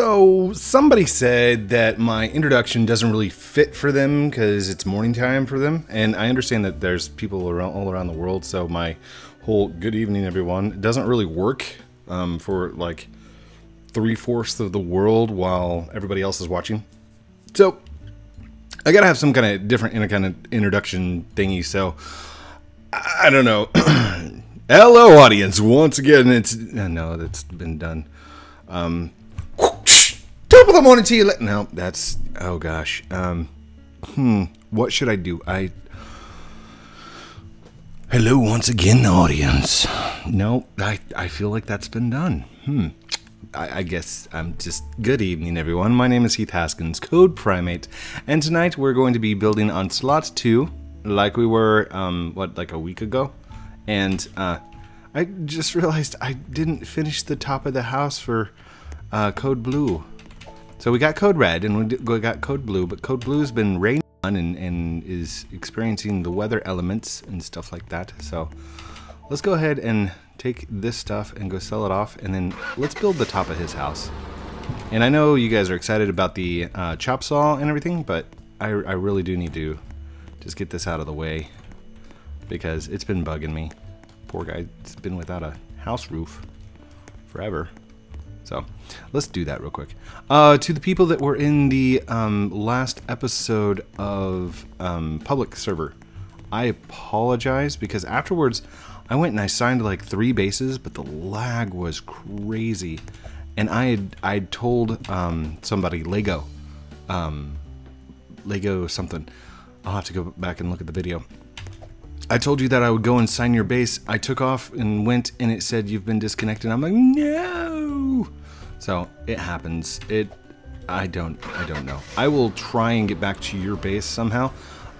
So, somebody said that my introduction doesn't really fit for them because it's morning time for them. And I understand that there's people around, all around the world, so my whole good evening, everyone, doesn't really work um, for like three fourths of the world while everybody else is watching. So, I gotta have some kind of different kind of introduction thingy, so I don't know. Hello, audience. Once again, it's no, that's been done. Um, top of the morning to you. No, that's oh gosh. Um, hmm. What should I do? I. Hello, once again, audience. No, I I feel like that's been done. Hmm. I, I guess I'm just good evening, everyone. My name is Heath Haskins, CodePrime8, and tonight we're going to be building on slot two, like we were um what like a week ago and uh, I just realized I didn't finish the top of the house for uh, Code Blue. So we got Code Red and we got Code Blue, but Code Blue's been raining on and, and is experiencing the weather elements and stuff like that. So let's go ahead and take this stuff and go sell it off, and then let's build the top of his house. And I know you guys are excited about the uh, chop saw and everything, but I, I really do need to just get this out of the way because it's been bugging me. Poor guy, it's been without a house roof forever. So let's do that real quick. Uh, to the people that were in the um, last episode of um, public server, I apologize because afterwards I went and I signed like three bases, but the lag was crazy. And I had I told um, somebody Lego, um, Lego something. I'll have to go back and look at the video. I told you that I would go and sign your base. I took off and went, and it said you've been disconnected. I'm like, no. So it happens. It, I don't, I don't know. I will try and get back to your base somehow.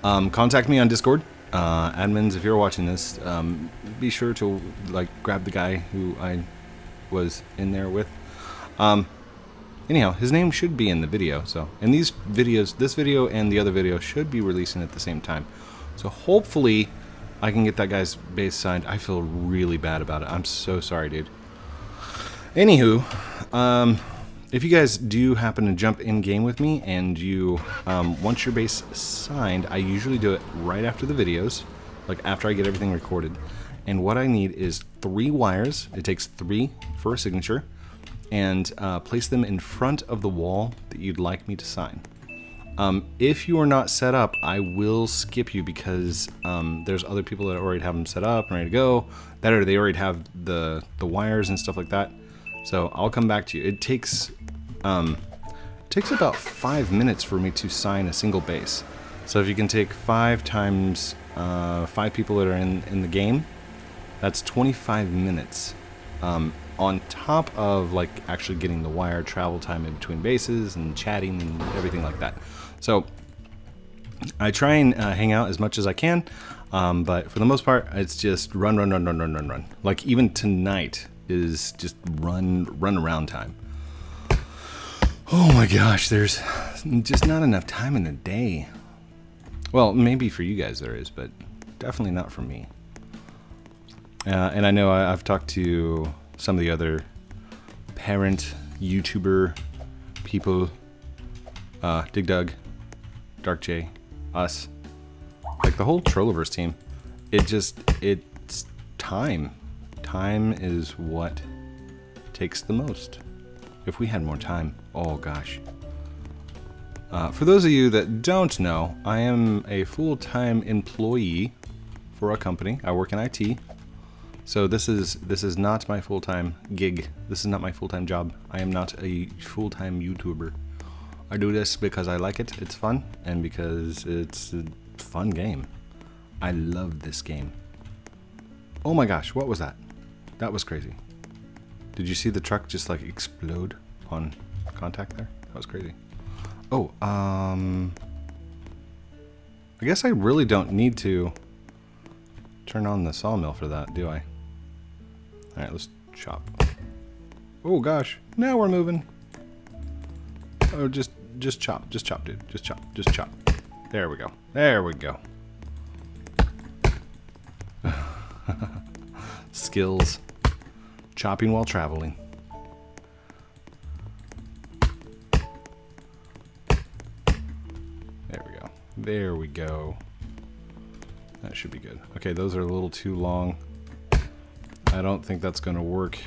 Um, contact me on Discord. Uh, admins, if you're watching this, um, be sure to like grab the guy who I was in there with. Um, anyhow, his name should be in the video. So, and these videos, this video and the other video should be releasing at the same time. So hopefully I can get that guy's base signed. I feel really bad about it. I'm so sorry, dude. Anywho, um, if you guys do happen to jump in game with me and you um, want your base signed, I usually do it right after the videos, like after I get everything recorded. And what I need is three wires. It takes three for a signature. And uh, place them in front of the wall that you'd like me to sign. Um, if you are not set up, I will skip you because um, there's other people that already have them set up and ready to go. That or they already have the the wires and stuff like that. So I'll come back to you. It takes um, it takes about five minutes for me to sign a single base. So if you can take five times uh, five people that are in in the game, that's 25 minutes. Um, on top of like actually getting the wire travel time in between bases and chatting and everything like that. So I try and uh, hang out as much as I can, um, but for the most part, it's just run, run, run, run, run, run, run. Like even tonight is just run, run around time. Oh my gosh, there's just not enough time in the day. Well, maybe for you guys there is, but definitely not for me. Uh, and I know I, I've talked to some of the other parent YouTuber people, uh, Dig Dug, Dark J, us, like the whole Trolliverse team. It just, it's time. Time is what takes the most. If we had more time, oh gosh. Uh, for those of you that don't know, I am a full-time employee for a company. I work in IT. So this is this is not my full-time gig. This is not my full-time job. I am not a full-time YouTuber. I do this because I like it, it's fun, and because it's a fun game. I love this game. Oh my gosh, what was that? That was crazy. Did you see the truck just like explode on contact there? That was crazy. Oh, um... I guess I really don't need to turn on the sawmill for that, do I? Alright, let's chop. Oh gosh, now we're moving. Oh, just, just chop, just chop, dude. Just chop, just chop. There we go. There we go. Skills chopping while traveling. There we go. There we go. That should be good. Okay, those are a little too long. I don't think that's going to work.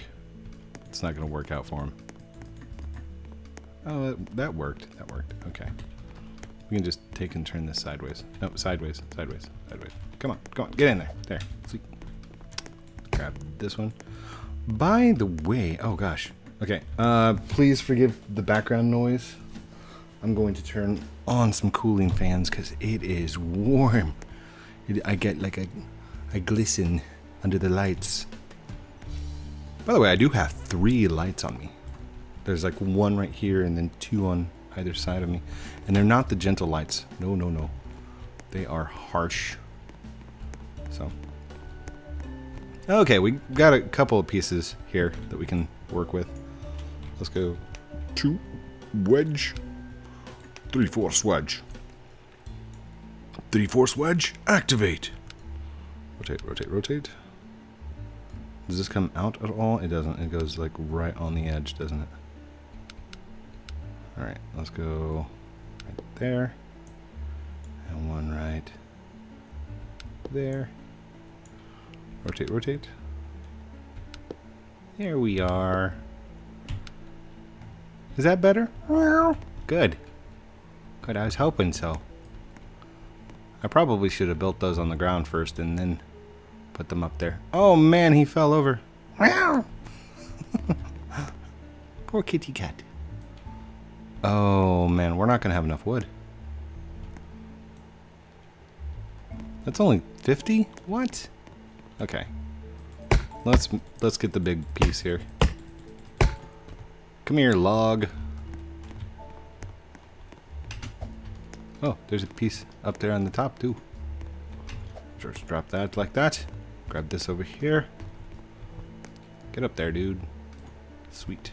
It's not going to work out for him. Oh, that, worked. That worked. Okay. We can just take and turn this sideways. No, sideways, sideways, sideways. Come on, come on, get in there. There. Sleep. Grab this one. By the way, oh gosh. Okay, uh, please forgive the background noise. I'm going to turn on some cooling fans because it is warm. It, I get like a, I glisten under the lights. By the way, I do have three lights on me. There's like one right here and then two on either side of me. And they're not the gentle lights. No, no, no. They are harsh. Okay, we got a couple of pieces here that we can work with. Let's go. Two. Wedge. Three force wedge. Three force wedge. Activate. Rotate, rotate, rotate. Does this come out at all? It doesn't. It goes like right on the edge, doesn't it? Alright, let's go right there. And one right there. Rotate, rotate. There we are. Is that better? Good. Good, I was hoping so. I probably should have built those on the ground first and then put them up there. Oh man, he fell over. Poor kitty cat. Oh man, we're not gonna have enough wood. That's only 50? What? Okay. Let's let's get the big piece here. Come here, log. Oh, there's a piece up there on the top too. Just drop that like that. Grab this over here. Get up there, dude. Sweet.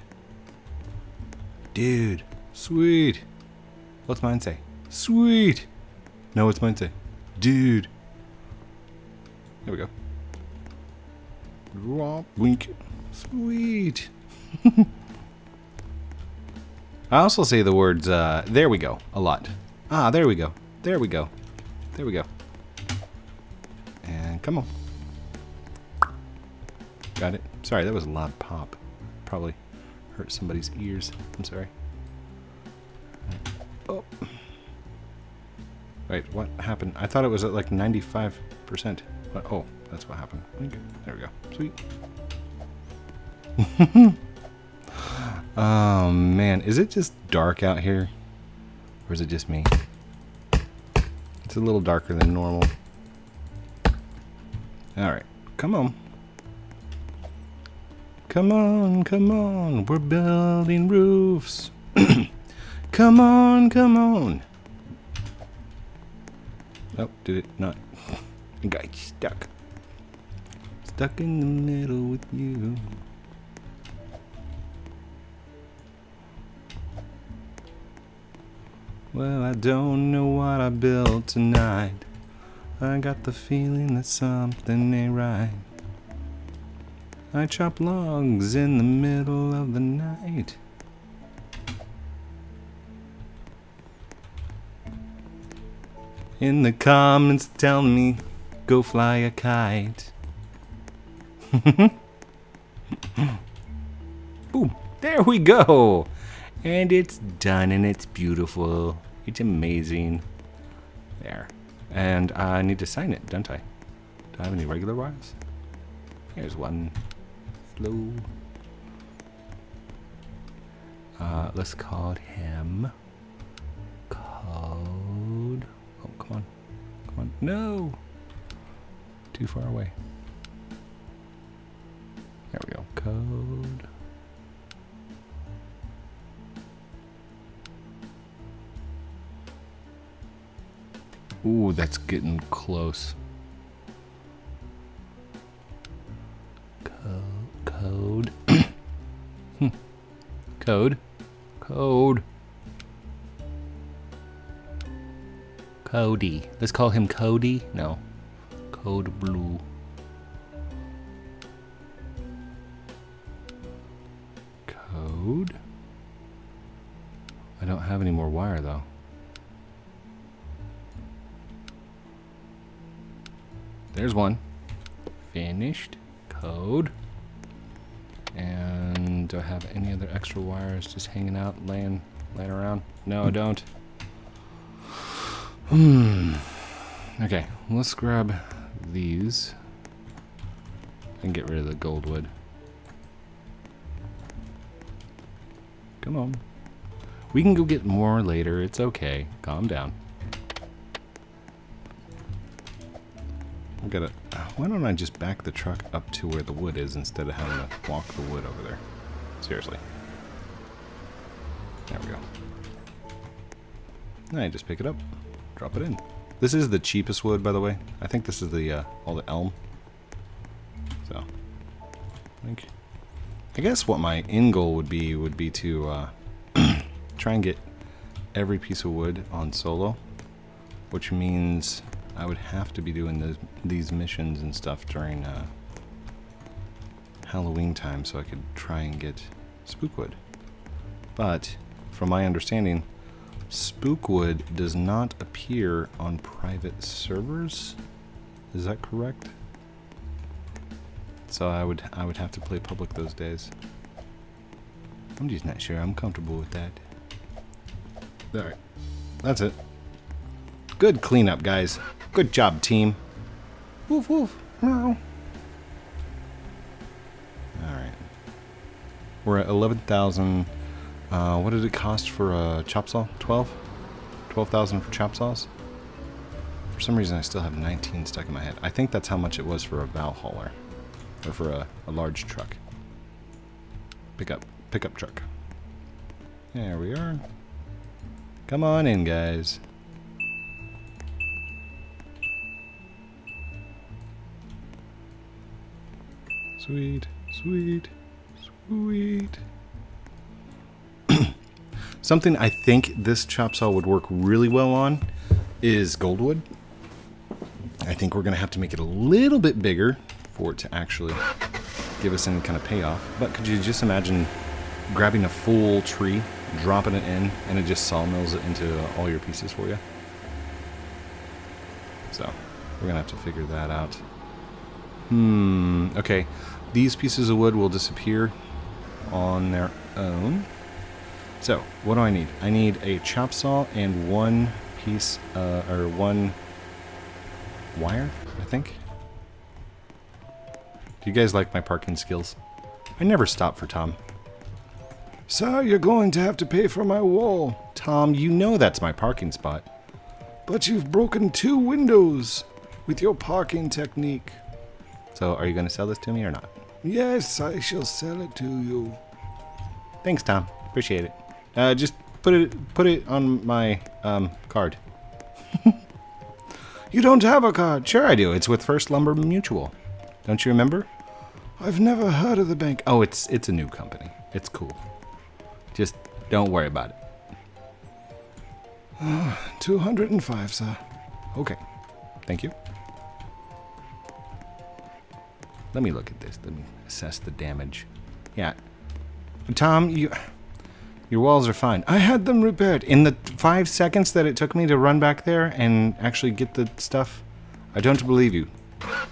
Dude. Sweet. What's mine say? Sweet. No, what's mine say? Dude. There we go. Drop, wink. Sweet. I also say the words, uh, there we go, a lot. Ah, there we go. There we go. There we go. And come on. Got it. Sorry, that was a loud pop. Probably hurt somebody's ears. I'm sorry. Oh. Wait, what happened? I thought it was at like 95%. What? Oh, that's what happened. Okay, there we go. Sweet. oh man, is it just dark out here? Or is it just me? It's a little darker than normal. Alright, come on. Come on, come on, we're building roofs. come on, come on. Oh, did it not? Got stuck. Stuck in the middle with you. Well, I don't know what I built tonight. I got the feeling that something ain't right. I chop logs in the middle of the night. In the comments, tell me, go fly a kite. Boom, there we go. And it's done and it's beautiful. It's amazing. There. And I need to sign it, don't I? Do I have any regular wires? Here's one. Slow. Uh, let's call him code. Oh, come on. Come on. No! Too far away. There we go. Code. Ooh, that's getting close. Co code. Hmm. code. Code. Cody. Let's call him Cody. No. Code Blue. Have any more wire though. there's one. Finished. Code. And do I have any other extra wires just hanging out, laying, laying around? No, I don't. Hmm. Okay, let's grab these and get rid of the gold wood. Come on. We can go get more later. It's okay. Calm down. I gotta. Why don't I just back the truck up to where the wood is instead of having to walk the wood over there? Seriously. There we go. Now just pick it up, drop it in. This is the cheapest wood, by the way. I think this is the uh, all the elm. So, I think. I guess what my end goal would be would be to uh, try and get every piece of wood on solo, which means I would have to be doing these missions and stuff during uh, Halloween time so I could try and get Spookwood. But, from my understanding, Spookwood does not appear on private servers. Is that correct? So I would I would have to play public those days. I'm just not sure I'm comfortable with that. Alright. That's it. Good cleanup, guys. Good job, team. Woof woof. Meow. Alright. We're at 11,000. Uh, what did it cost for a chop saw? 12? 12,000 for chop saws? For some reason I still have 19 stuck in my head. I think that's how much it was for a bow hauler. Or for a, a large truck. Pickup. Pickup truck. There we are. Come on in, guys. Sweet, sweet, sweet. Something I think this chop saw would work really well on is goldwood. I think we're going to have to make it a little bit bigger for it to actually give us any kind of payoff. But could you just imagine grabbing a full tree, dropping it in, and it just sawmills it into all your pieces for you? So, we're going to have to figure that out. Hmm, okay. These pieces of wood will disappear on their own. So, what do I need? I need a chop saw and one piece, uh, or one wire, I think. Do you guys like my parking skills? I never stop for Tom. Sir, you're going to have to pay for my wall. Tom, you know that's my parking spot. But you've broken two windows with your parking technique. So, are you going to sell this to me or not? Yes, I shall sell it to you. Thanks, Tom. Appreciate it. Uh, just put it put it on my um, card. you don't have a card? Sure, I do. It's with First Lumber Mutual. Don't you remember? I've never heard of the bank. Oh, it's it's a new company. It's cool. Just don't worry about it. Uh, 205, sir. Okay. Thank you. Let me look at this. Let me assess the damage. Yeah. Tom, you... Your walls are fine. I had them repaired. In the five seconds that it took me to run back there and actually get the stuff, I don't believe you.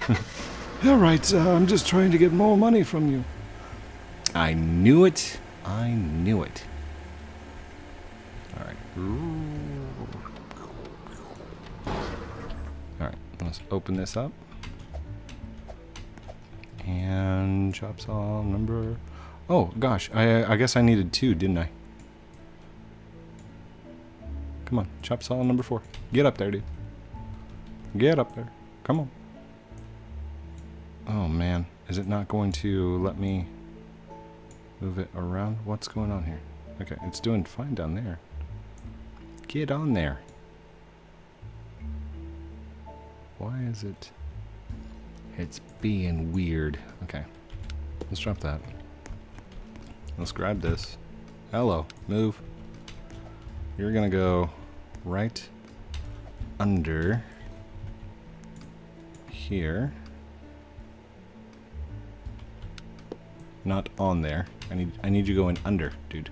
You're right, sir. I'm just trying to get more money from you. I knew it. I knew it. Alright. Alright, let's open this up. And chop saw number... Oh, gosh. I, I guess I needed two, didn't I? Come on. Chop saw number four. Get up there, dude. Get up there. Come on. Oh, man. Is it not going to let me move it around? What's going on here? Okay, it's doing fine down there. Get on there. Why is it... It's being weird. Okay. Let's drop that. Let's grab this. Hello. Move. You're gonna go right under here. Not on there. I need I need you going under, dude.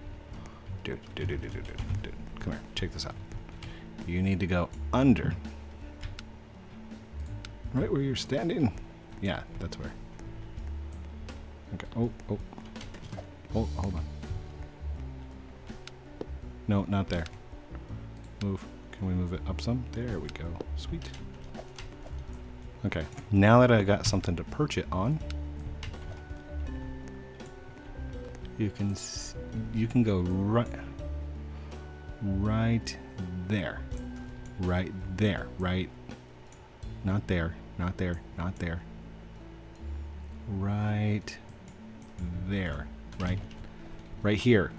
Dude, dude, dude, dude, dude, dude. Come here. Check this out. You need to go under. Right where you're standing. Yeah, that's where. Okay. Oh, oh. Oh, hold on. No, not there. Move. Can we move it up some? There we go. Sweet. Okay. Now that I got something to perch it on, you can you can go right right there. Right there. Right not there. Not there. Not there. Right there. Right. Right here.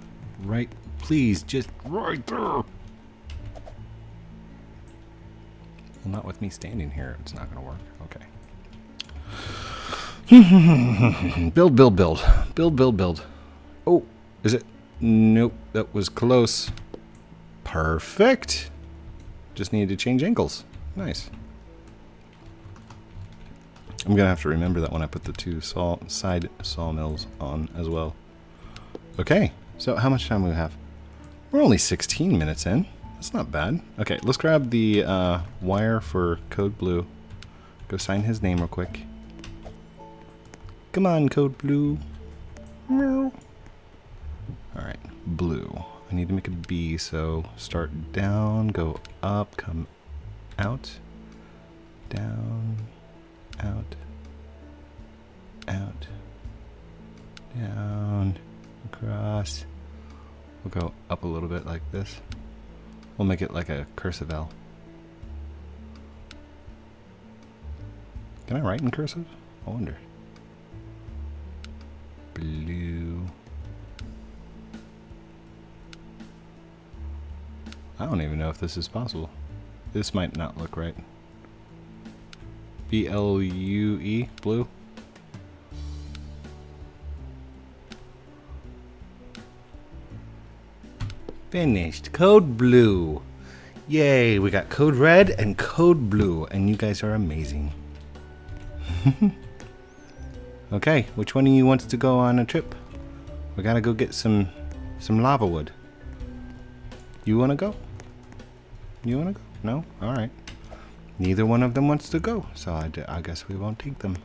Right. Please, just right there. Well, not with me standing here. It's not going to work. Okay. build, build, build. Build, build, build. Oh, is it? Nope. That was close. Perfect. Just needed to change angles. Nice. I'm gonna have to remember that when I put the two saw side sawmills on as well. Okay, so how much time do we have? We're only 16 minutes in. That's not bad. Okay, let's grab the uh, wire for Code Blue. Go sign his name real quick. Come on, Code Blue. Meow. Alright, blue. I need to make a B, so start down, go up, come out, down, out, out, down, across. We'll go up a little bit like this. We'll make it like a cursive L. Can I write in cursive? I wonder. Blue. I don't even know if this is possible. This might not look right. B L U E, blue. Finished. Code blue. Yay, we got code red and code blue, and you guys are amazing. okay, which one of you wants to go on a trip? We gotta go get some some lava wood. You wanna go? You wanna go? No? Alright. Neither one of them wants to go, so I guess we won't take them.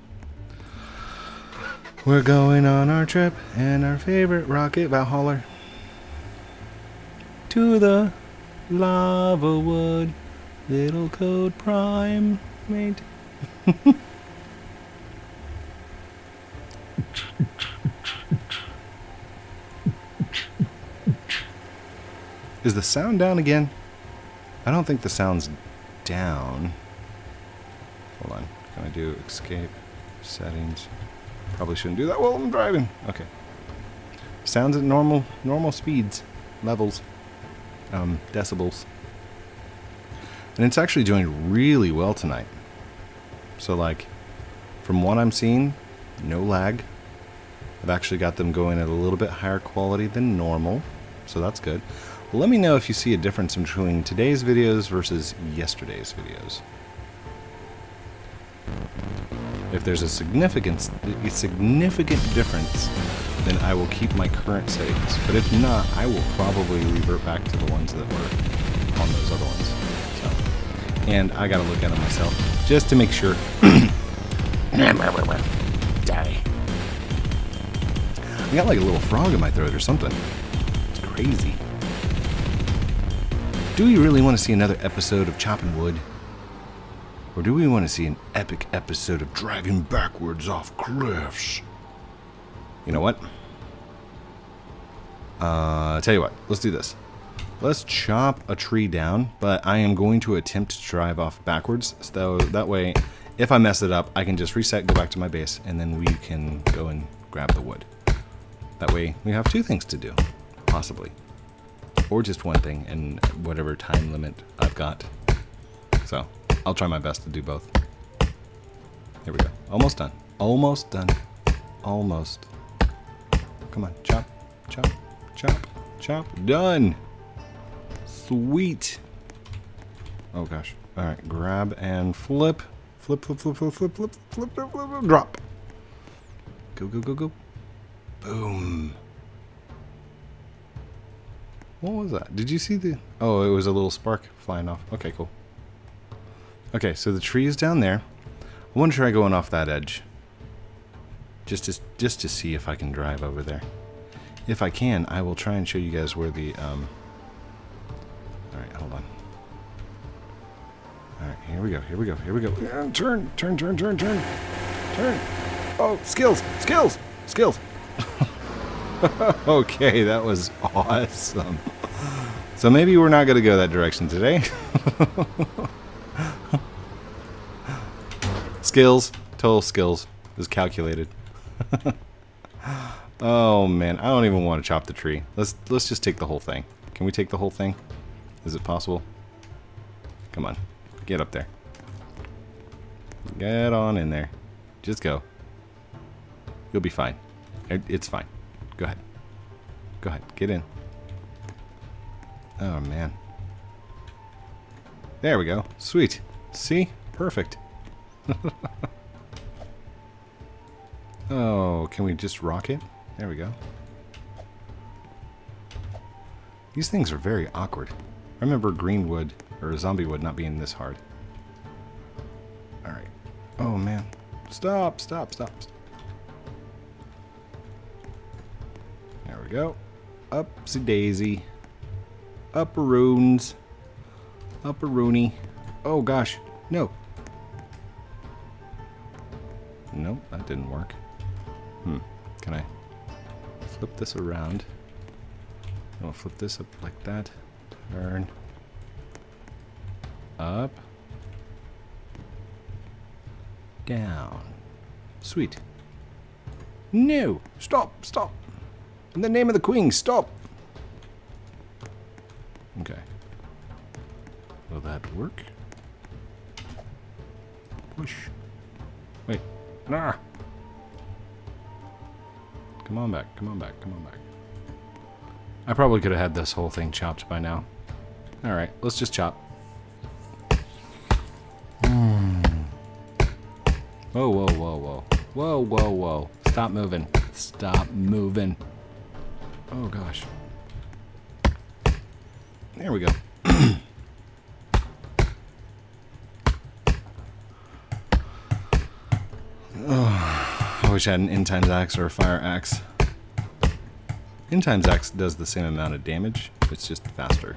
We're going on our trip and our favorite rocket Valhalla to the lava wood, little code prime mate. Is the sound down again? I don't think the sound's down. Hold on. Can I do escape settings? Probably shouldn't do that while I'm driving. Okay. Sounds at normal normal speeds, levels, um, decibels. And it's actually doing really well tonight. So like, from what I'm seeing, no lag. I've actually got them going at a little bit higher quality than normal, so that's good. Let me know if you see a difference between today's videos versus yesterday's videos. If there's a significant, a significant difference, then I will keep my current settings. But if not, I will probably revert back to the ones that were on those other ones. So, and I gotta look at them myself just to make sure. Die. I got like a little frog in my throat or something. It's crazy. Do we really want to see another episode of Chopping Wood? Or do we want to see an epic episode of driving backwards off cliffs. You know what? Uh, tell you what, let's do this. Let's chop a tree down, but I am going to attempt to drive off backwards. So that way, if I mess it up, I can just reset, go back to my base, and then we can go and grab the wood. That way, we have two things to do, possibly. Or just one thing, and whatever time limit I've got. So, I'll try my best to do both. Here we go. Almost done. Almost done. Almost. Come on. Chop, chop, chop, chop. Done. Sweet. Oh gosh. All right. Grab and flip. Flip, flip, flip, flip, flip, flip, flip, flip, flip, flip, drop. Go, go, go, go. Boom. What was that? Did you see the... Oh, it was a little spark flying off. Okay, cool. Okay, so the tree is down there. I want to try going off that edge. Just to, just to see if I can drive over there. If I can, I will try and show you guys where the... Um... Alright, hold on. Alright, here we go, here we go, here we go. Yeah, turn, turn, turn, turn, turn. Turn. Oh, skills, skills, skills. okay, that was awesome. So maybe we're not going to go that direction today. skills, total skills is calculated. oh man, I don't even want to chop the tree. Let's let's just take the whole thing. Can we take the whole thing? Is it possible? Come on, get up there. Get on in there. Just go. You'll be fine. Er, it's fine. Go ahead. Go ahead. Get in. Oh, man. There we go. Sweet. See? Perfect. oh, can we just rock it? There we go. These things are very awkward. I remember Greenwood, or Zombie Wood, not being this hard. Alright. Oh, man. Stop, stop, stop. There we go. Upsy daisy. Upperoons. Upperoony. Oh gosh. No. Nope, that didn't work. Hmm. Can I flip this around? I'll flip this up like that. Turn. Up. Down. Sweet. No! Stop! Stop! In the name of the queen, stop! Work? Push. Wait. Nah! Come on back, come on back, come on back. I probably could have had this whole thing chopped by now. Alright, let's just chop. Mm. Whoa, whoa, whoa, whoa. Whoa, whoa, whoa. Stop moving. Stop moving. Oh gosh. There we go. oh, I wish I had an end times axe or a fire axe. End times axe does the same amount of damage, it's just faster.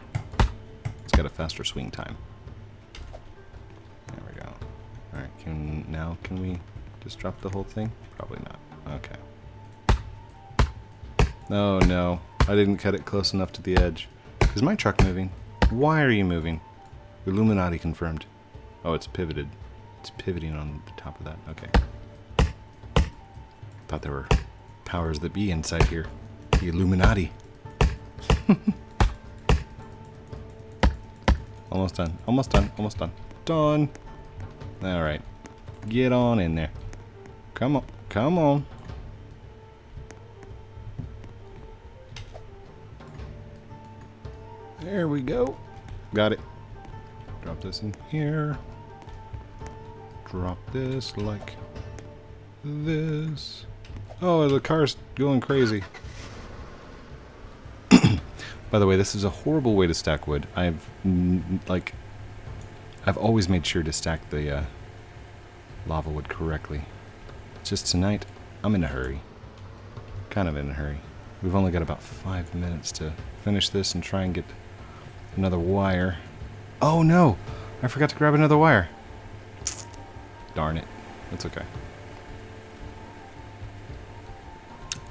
It's got a faster swing time. There we go. Alright, can now can we just drop the whole thing? Probably not. Okay. No, no. I didn't cut it close enough to the edge. Is my truck moving? Why are you moving? Illuminati confirmed. Oh, it's pivoted. It's pivoting on the top of that. Okay. Thought there were powers that be inside here. The Illuminati. almost done. Almost done. Almost done. Done. Alright. Get on in there. Come on. Come on. There we go. Got it. Drop this in here. Drop this like this. Oh, the car's going crazy. By the way, this is a horrible way to stack wood. I've, like, I've always made sure to stack the uh, lava wood correctly. Just tonight, I'm in a hurry. Kind of in a hurry. We've only got about five minutes to finish this and try and get another wire. Oh no! I forgot to grab another wire. Darn it. That's okay.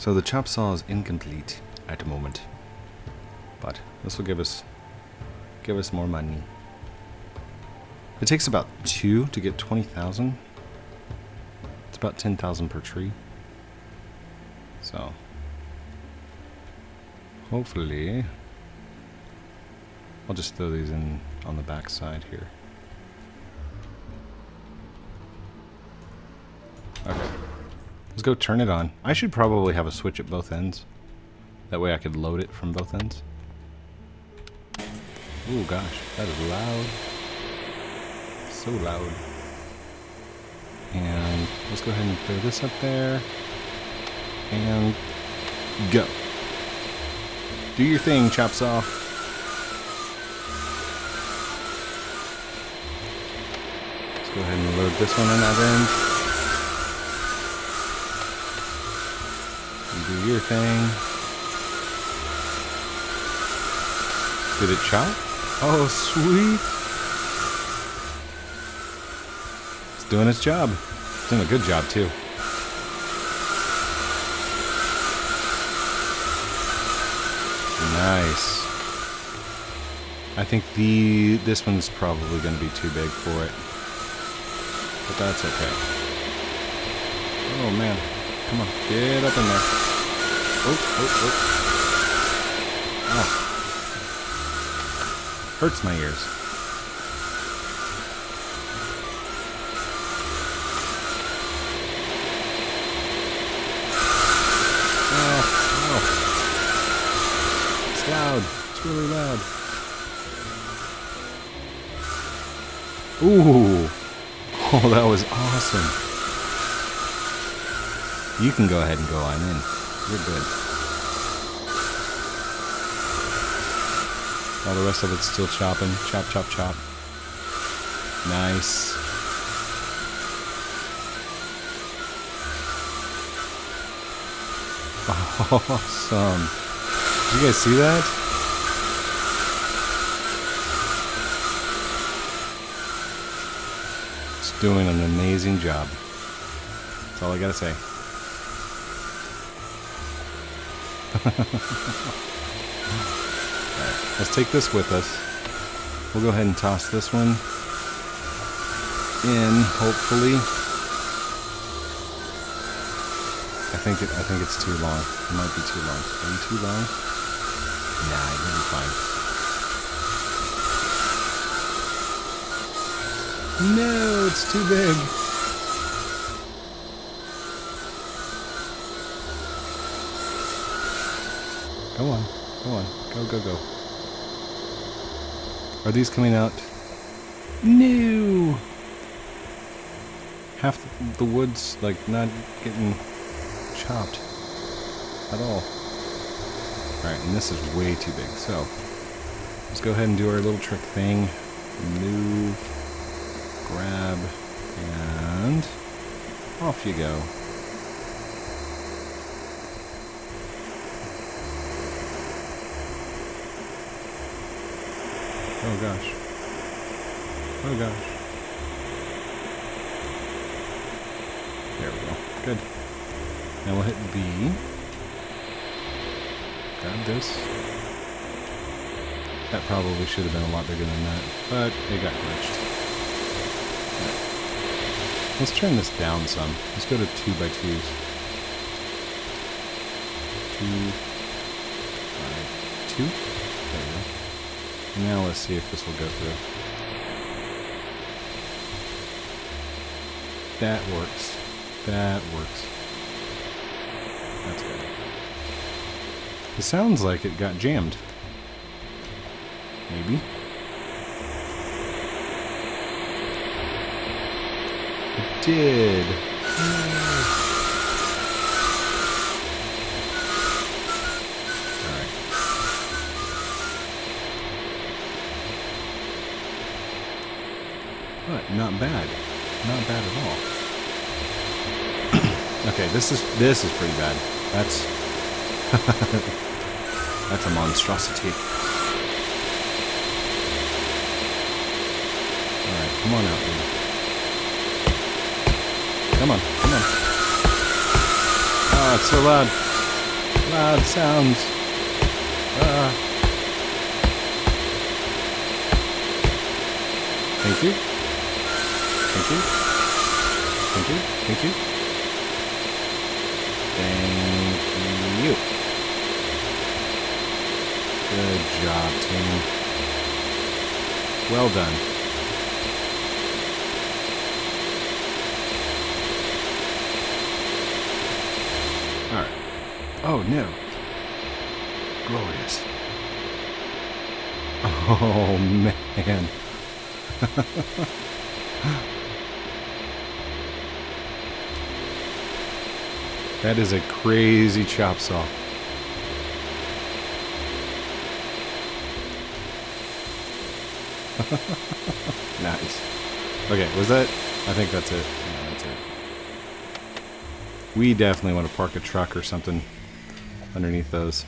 So the chop saw is incomplete at the moment. But this will give us give us more money. It takes about two to get 20,000. It's about 10,000 per tree. So hopefully I'll just throw these in on the back side here. Okay. Let's go turn it on. I should probably have a switch at both ends. That way I could load it from both ends. Oh gosh, that is loud. So loud. And let's go ahead and throw this up there. And go. Do your thing, chop saw. Let's go ahead and load this one on that end. Your thing. Did it chop? Oh, sweet. It's doing its job. It's doing a good job, too. Nice. I think the this one's probably going to be too big for it. But that's okay. Oh man. Come on. Get up in there. Oh, oh, oh. Oh. Hurts my ears. Oh, oh. It's loud. It's really loud. Ooh. Oh, that was awesome. You can go ahead and go on in. You're good. All the rest of it's still chopping. Chop, chop, chop. Nice. Awesome. Did you guys see that? It's doing an amazing job. That's all I gotta say. Alright, let's take this with us. We'll go ahead and toss this one in, hopefully. I think it I think it's too long. It might be too long. Are you too long? Nah, you'll be fine. No, it's too big. Go on, go on, go, go, go. Are these coming out? No. Half the wood's like not getting chopped at all. Alright, and this is way too big, so let's go ahead and do our little trick thing. Move, grab, and off you go. Oh gosh. Oh gosh. There we go. Good. Now we'll hit B. Grab this. That probably should have been a lot bigger than that, but it got glitched. Let's turn this down some. Let's go to 2 by 2s. 2 by 2. There we go. And now let's see if this will go through. That works. That works. That's good. It sounds like it got jammed. Maybe. It did. Not bad. Not bad at all. Okay, this is this is pretty bad. That's that's a monstrosity. All right, come on out, here. Come on, come on. Oh, it's so loud. Loud sounds. Ah. Thank you. Thank you. Thank you. Thank you. Thank you. Good job, team. Well done. Alright. Oh, no. Glorious. Oh, man. That is a crazy chop saw. nice. Okay, was that I think that's it. Yeah, that's it. We definitely want to park a truck or something underneath those.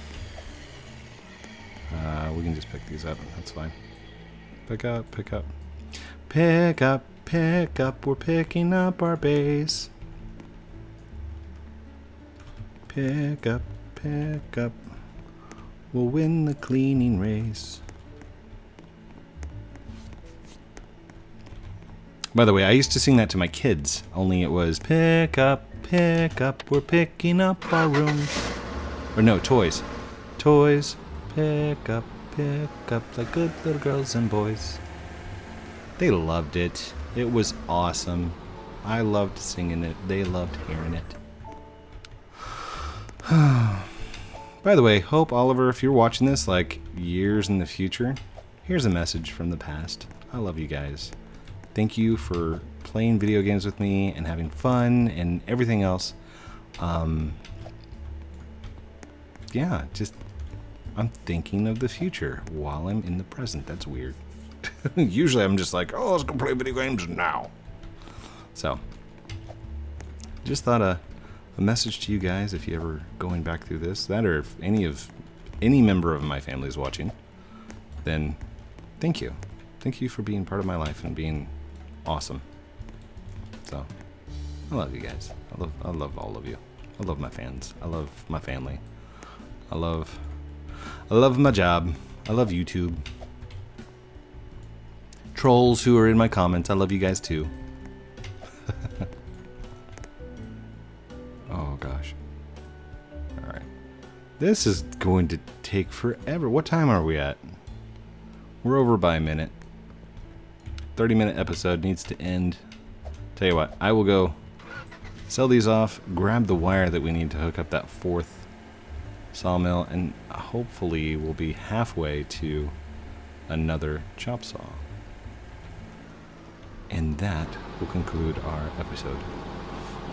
Uh, we can just pick these up. That's fine. Pick up, pick up. Pick up, pick up. We're picking up our base. Pick up, pick up. We'll win the cleaning race. By the way, I used to sing that to my kids, only it was pick up, pick up, we're picking up our rooms. Or no, toys. Toys, pick up, pick up, like good little girls and boys. They loved it. It was awesome. I loved singing it. They loved hearing it. By the way, Hope Oliver, if you're watching this like years in the future, here's a message from the past. I love you guys. Thank you for playing video games with me and having fun and everything else. Um, yeah, just I'm thinking of the future while I'm in the present. That's weird. Usually I'm just like, oh, let's go play video games now. So, just thought a, a message to you guys if you ever going back through this, that or if any of any member of my family is watching, then thank you. Thank you for being part of my life and being awesome. So, I love you guys. I love I love all of you. I love my fans. I love my family. I love I love my job. I love YouTube. Trolls who are in my comments, I love you guys too. Oh gosh. Alright. This is going to take forever. What time are we at? We're over by a minute. 30 minute episode needs to end. Tell you what, I will go sell these off, grab the wire that we need to hook up that fourth sawmill, and hopefully we'll be halfway to another chop saw. And that will conclude our episode.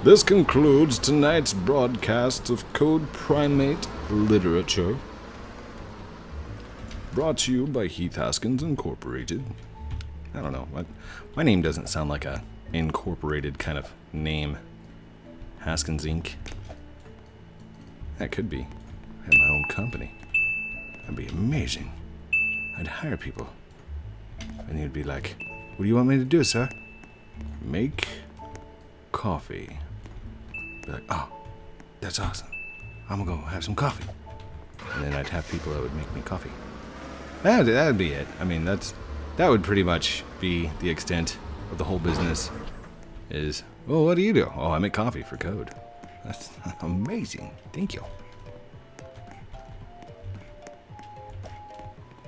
This concludes tonight's broadcast of CodePrime8 Literature. Brought to you by Heath Haskins Incorporated. I don't know. My, my name doesn't sound like a incorporated kind of name. Haskins Inc. That could be. I have my own company. That'd be amazing. I'd hire people. And you'd be like, what do you want me to do, sir? Make coffee. Be like, oh, that's awesome. I'm gonna go have some coffee. And then I'd have people that would make me coffee. That that'd be it. I mean, that's that would pretty much be the extent of the whole business. Is well, what do you do? Oh, I make coffee for Code. That's amazing. Thank you.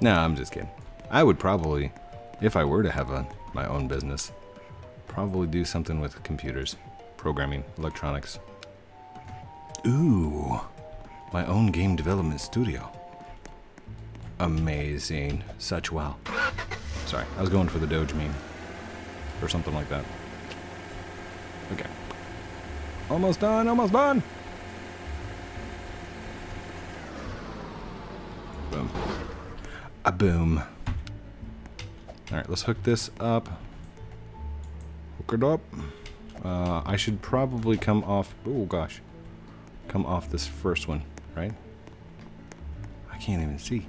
No, I'm just kidding. I would probably, if I were to have a, my own business, probably do something with computers, programming, electronics. Ooh, my own game development studio. Amazing. Such wow. Sorry, I was going for the Doge meme. Or something like that. Okay. Almost done, almost done! Boom. A boom. Alright, let's hook this up. Hook it up. Uh, I should probably come off... Oh, gosh. Come off this first one, right? I can't even see.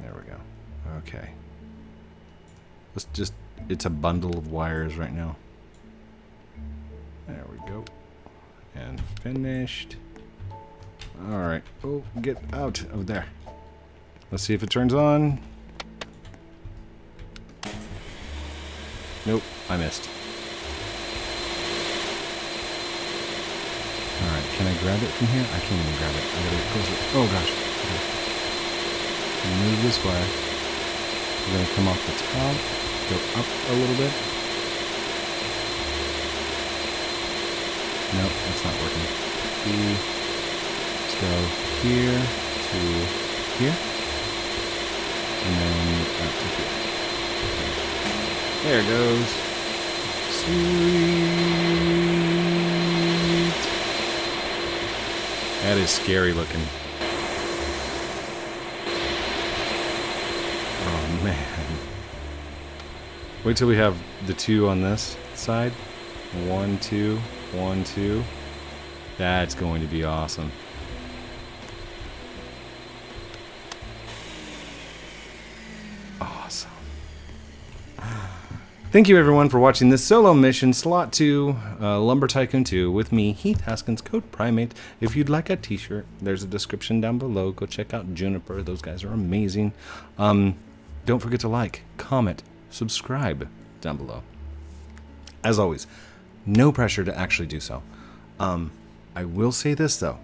There we go. Okay. Let's just... It's a bundle of wires right now. There we go. And finished. Alright. Oh, get out of there. Let's see if it turns on. Nope, I missed. Alright, can I grab it from here? I can't even grab it. I gotta get closer. Oh gosh. Okay. Move this way. We're gonna come off the top, go up a little bit. Nope, that's not working. B. Let's go here to here. And then up to here. There it goes. Sweet. That is scary looking. Oh man. Wait till we have the two on this side. One, two, one, two. That's going to be awesome. Thank you everyone for watching this solo mission, Slot 2, uh, Lumber Tycoon 2, with me, Heath Haskins, CodePrime8. If you'd like a t-shirt, there's a description down below. Go check out Juniper. Those guys are amazing. Um, don't forget to like, comment, subscribe down below. As always, no pressure to actually do so. Um, I will say this though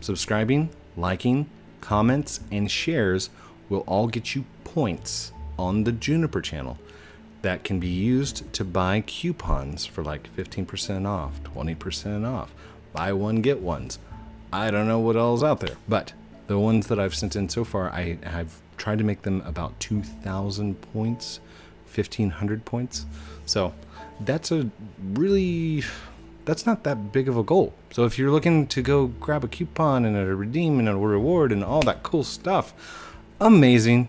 subscribing, liking, comments, and shares will all get you points on the Juniper channel that can be used to buy coupons for like 15% off, 20% off, buy one, get ones. I don't know what all's out there, but the ones that I've sent in so far, I have tried to make them about 2,000 points, 1,500 points. So that's a really that's not that big of a goal. So if you're looking to go grab a coupon and a redeem and a reward and all that cool stuff, amazing.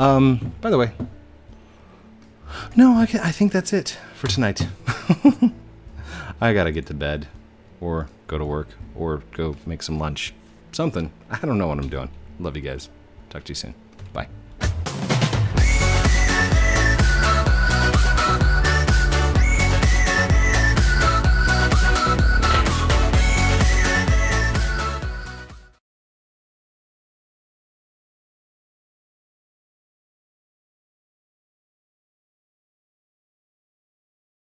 Um, by the way, no, I, I think that's it for tonight. I gotta get to bed, or go to work, or go make some lunch. Something. I don't know what I'm doing. Love you guys. Talk to you soon. Bye.